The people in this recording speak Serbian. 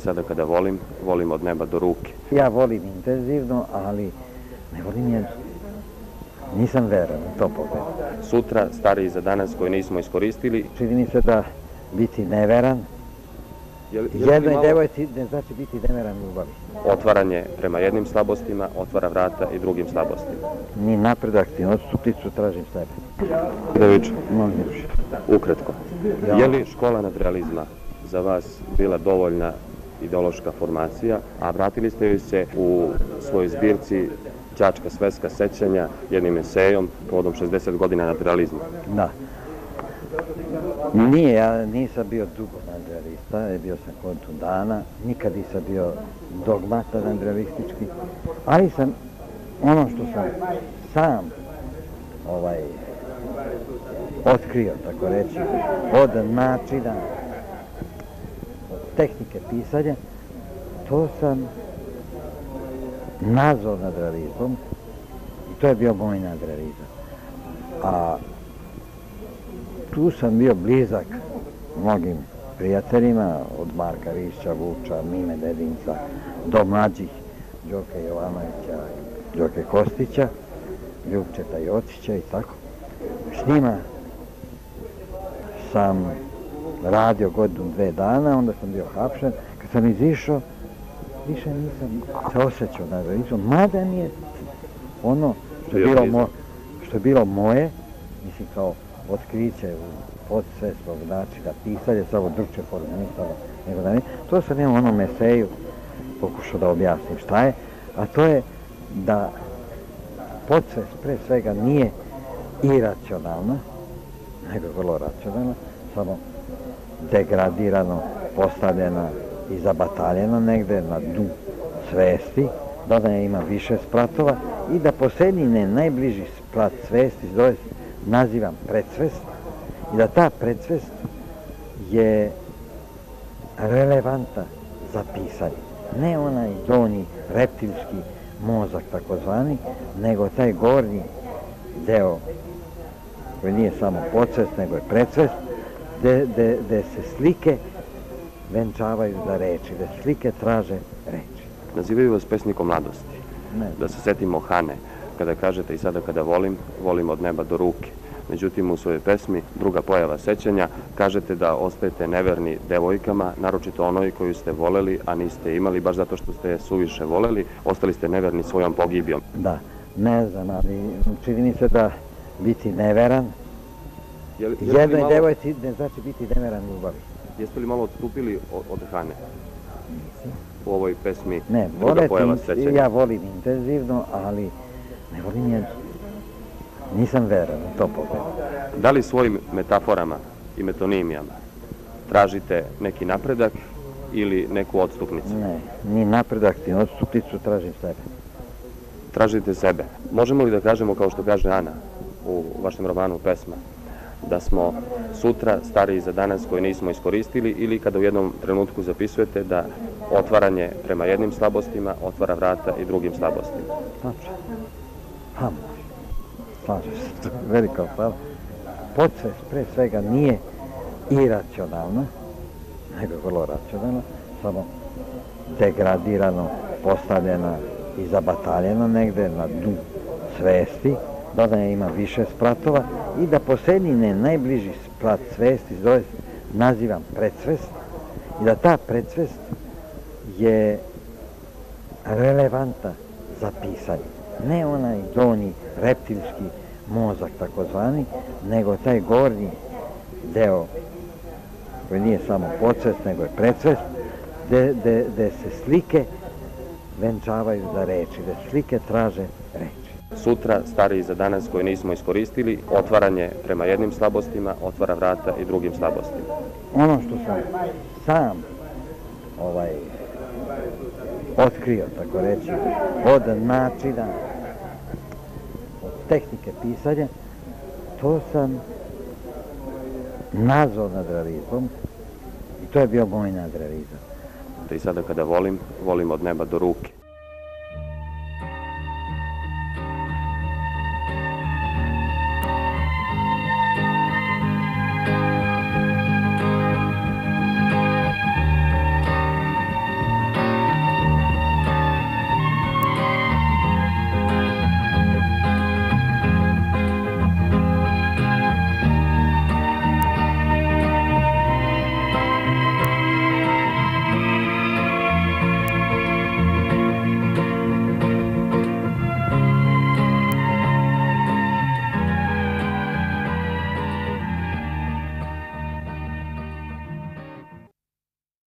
sada kada volim, volim od neba do ruke. Ja volim intenzivno, ali ne volim je... Nisam veran u to pogled. Sutra, stariji za danas koji nismo iskoristili. Čini mi se da biti neveran, Je li- je jednoj malo devojci ne znači biti neveran u ljubavi. Otvaranje prema jednim slabostima, otvara vrata i drugim slabostima. Ni napredak, ni odstupnicu tražim sebe. Molim još. ukratko. Ja. Je li škola nadrealizma za vas bila dovoljna ideološka formacija, a vratili ste joj se u svojoj zbirci Đačka sveska sećanja jednim esejom povodom 60 godina nadrealizma. Da. Nije, ja nisam bio dugo nadrealista, bio sam kontu dana, nikad nisam bio dogmata nadrealistički, ali sam ono što sam sam ovaj otkrio, tako reći, od načina, tehnike pisanja, to sam nazvao nadrealizmom i to je bio moj nadrealizam. A tu sam bio blizak mnogim prijateljima, od Marka Rišća, Vuča, Mime Dedinca, do mlađih Đoke Jovanovića, Đoke Kostića, Ljubčeta Jocića i tako. S njima sam radio godinu, dve dana, onda sam bio hapšen. Kad sam izišao, više nisam se osjećao na realizmu, mada mi je ono što je bilo, mo, što je bilo moje, mislim kao otkriće u podsvesnog načina pisanja, samo drugče ništa nego da ne. To sam ja u onom eseju pokušao da objasnim šta je, a to je da podsvest pre svega nije iracionalna, nego vrlo racionalna, samo degradirano, postavljena i zabataljena negde na dnu svesti, da ona ima više spratova i da posljednji najbliži sprat svesti zove, nazivam predsvest i da ta predsvest je relevanta za pisanje. Ne onaj donji reptilski mozak takozvani, nego taj gornji deo koji nije samo podsvest, nego je predsvest, gde, se slike venčavaju za reči, gde slike traže reči. Nazivaju vas pesnikom mladosti. Ne, Da se setimo Hane, kada kažete i sada kada volim, volim od neba do ruke. Međutim, u svojoj pesmi, druga pojava sećanja, kažete da ostajete neverni devojkama, naročito onoj koju ste voleli, a niste imali, baš zato što ste je suviše voleli, ostali ste neverni svojom pogibijom. da, ne znam, ali čini mi se da biti neveran, Je li- li jednoj malo- devojci ne znači biti neveran u ljubavi. Jeste li malo odstupili od, od Hane u ovoj pesmi Ne, druga voleti, pojava sećanja? ja volim intenzivno, ali ne volim je, nisam veran u to pogled. Da li svojim metaforama i metonimijama tražite neki napredak ili neku odstupnicu? Ne, ni napredak, ni odstupnicu tražim sebe. Tražite sebe. Možemo li da kažemo, kao što kaže Ana u vašem romanu Pesma, da smo sutra stariji za danas koji nismo iskoristili ili kada u jednom trenutku zapisujete da otvaranje prema jednim slabostima otvara vrata i drugim slabostima. Tačno. Ha, slažem se, velika stvar. Podsvest pre svega nije iracionalna, nego vrlo racionalna, samo degradirano, postavljena i zabataljena negde na dnu svesti, da ona ima više spratova i da posljednji ne najbliži sprat svesti zove, nazivam predsvest i da ta predsvest je relevanta za pisanje. Ne onaj donji reptilski mozak takozvani, nego taj gornji deo koji nije samo podsvest, nego je predsvest, gde se slike venčavaju za reči, gde slike traže reči. Sutra stariji za danas koji nismo iskoristili, otvaranje prema jednim slabostima otvara vrata i drugim slabostima. Ono što sam sam ovaj otkrio, tako reći, od načina, od tehnike pisanja, to sam nazvao nadrealizmom i to je bio moj nadrealizam. Da i sada kada volim, volim od neba do ruke.